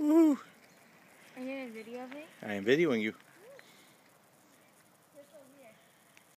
Woo. Are you in a video of it? I am videoing you.